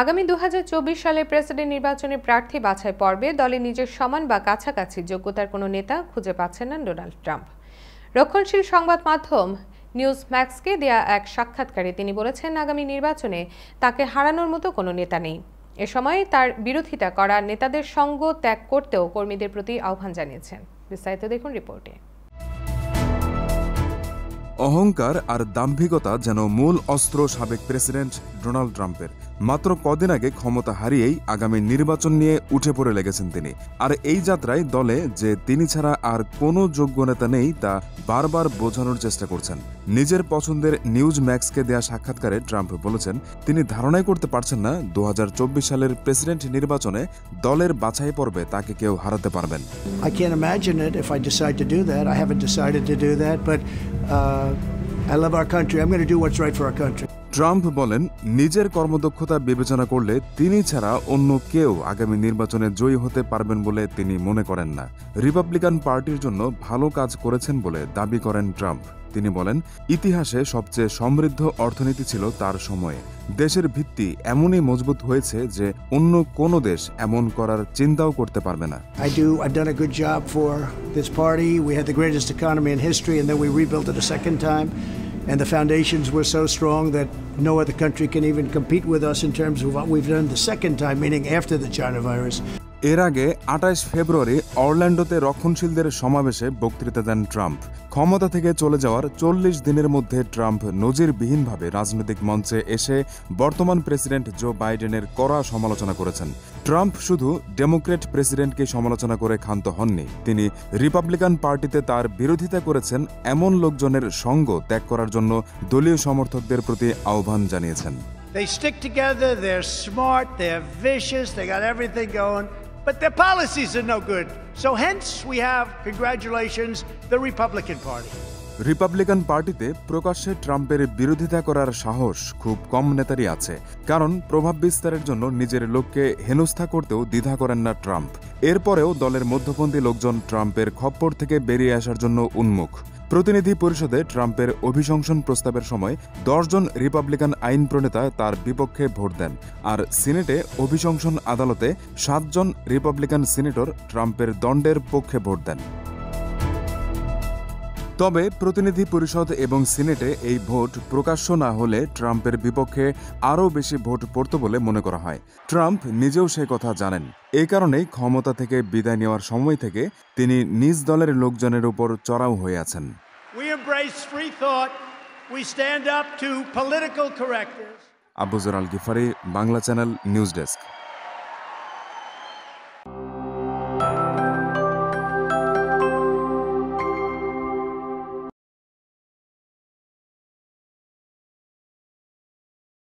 আগামী দুহাজার চব্বিশ সালে প্রেসিডেন্ট নির্বাচনে প্রার্থী বাছাই পর্বে দলে নিজের সমান বা কাছাকাছি যোগ্যতার কোনো নেতা খুঁজে পাচ্ছেন না ডোনাল্ড ট্রাম্প। রক্ষণশীল সংবাদ মাধ্যম নিউজ ম্যাক্সকে দেয়া এক সাক্ষাৎকারে তিনি বলেছেন, আগামী নির্বাচনে তাকে হারানোর মতো কোনো নেতা নেই। এ সময় তার বিরোধিতা করা নেতাদের সঙ্গ ত্যাগ করতেও কর্মীদের প্রতি আহ্বান জানিয়েছেন। বিস্তারিত দেখুন রিপোর্টে। অহংকার আর দাম্ভিকতা যেন মূল অস্ত্র সাবেক প্রেসিডেন্ট ডোনাল্ড ট্রাম্পের। মাত্র কদিন আগে ক্ষমতা হারিয়েই আগামী নির্বাচন নিয়ে উঠে পড়ে লেগেছেন তিনি আর এই যাত্রায় দলে যে তিনি ছাড়া আর কোনো যোগ্য নেতা নেই তা বারবার বোঝানোর চেষ্টা করছেন নিজের পছন্দের নিউজ ম্যাক্সকে দেয়া সাক্ষাৎকারে ট্রাম্প বলেছেন তিনি ধারণাই করতে পারছেন না দু হাজার চব্বিশ সালের প্রেসিডেন্ট নির্বাচনে দলের বাছাই পর্বে তাকে কেউ হারাতে পারবেন I uh, I love our country. I'm going to do what's right for our country. Trump বলেন, নিজের কর্মদক্ষতা বিবেচনা করলে তিনি ছাড়া অন্য কেউ আগামী নির্বাচনে জয়ী হতে পারবেন বলে তিনি মনে করেন না রিপাবলিকান পার্টির জন্য ভালো কাজ করেছেন বলে দাবি করেন ট্রাম্প তিনি বলেন, ইতিহাসে সবচেয়ে সমৃদ্ধ অর্থনীতি ছিল তার সময়ে দেশের ভিত্তি এমনই মজবুত হয়েছে যে অন্য কোনো দেশ এমন করার চিন্তাও করতে পারবে না I do. I've done a good job for this party. We had the greatest. And the foundations were so strong that no other country can even compete with us in terms of what we've done the second time, meaning after the China virus. এর আগে আঠাশ ফেব্রুয়ারি অরল্যান্ডোতে রক্ষণশীলদের সমাবেশে বক্তৃতা দেন Trump. ক্ষমতা থেকে চলে যাওয়ার চল্লিশ দিনের মধ্যে ট্রাম্প নজিরবিহীনভাবে রাজনৈতিক মঞ্চে এসে বর্তমান প্রেসিডেন্ট জো বাইডেনের কড়া সমালোচনা করেছেন। ট্রাম্প শুধু ডেমোক্রেট প্রেসিডেন্টকে সমালোচনা করে ক্ষান্ত হননি তিনি রিপাবলিকান পার্টিতে তার বিরোধিতা করেছেন এমন লোকজনের সঙ্গ ত্যাগ করার জন্য দলীয় সমর্থকদের প্রতি আহ্বান জানিয়েছেন। They stick together, they're smart, they're vicious, they got everything going, but their policies are no good. So, hence, we have, congratulations, the Republican Party. Republican পার্টিতে প্রকাশ্যে ট্রাম্পের বিরোধিতা করার সাহস খুব কম নেতারই আছে কারণ প্রভাব বিস্তারের জন্য নিজের লোককে হেনস্থা করতেও দ্বিধা করেন না ট্রাম্প এরপরেও দলের মধ্যপন্থী লোকজন ট্রাম্পের খপ্পর থেকে বেরিয়ে আসার জন্য উন্মুখ প্রতিনিধি পরিষদে ট্রাম্পের অভিশংসন প্রস্তাবের সময় দশজন রিপাবলিকান আইন প্রণেতা তার বিপক্ষে ভোট দেন। আর সিনেটে অভিশংসন আদালতে সাতজন রিপাবলিকান সিনেটর ট্রাম্পের দণ্ডের পক্ষে ভোট দেন। তবে প্রতিনিধি পরিষদ এবং সিনেটে এই ভোট প্রকাশ্য না হলে ট্রাম্পের বিপক্ষে আরও বেশি ভোট পড়ত বলে মনে করা হয়। ট্রাম্প নিজেও সে কথা জানেন। এই কারণেই ক্ষমতা থেকে বিদায় নেওয়ার সময় থেকে তিনি নিজ দলের লোকজনের উপর চড়াও হয়ে আছেন. Abuzar Al Gifari Bangla channel news desk.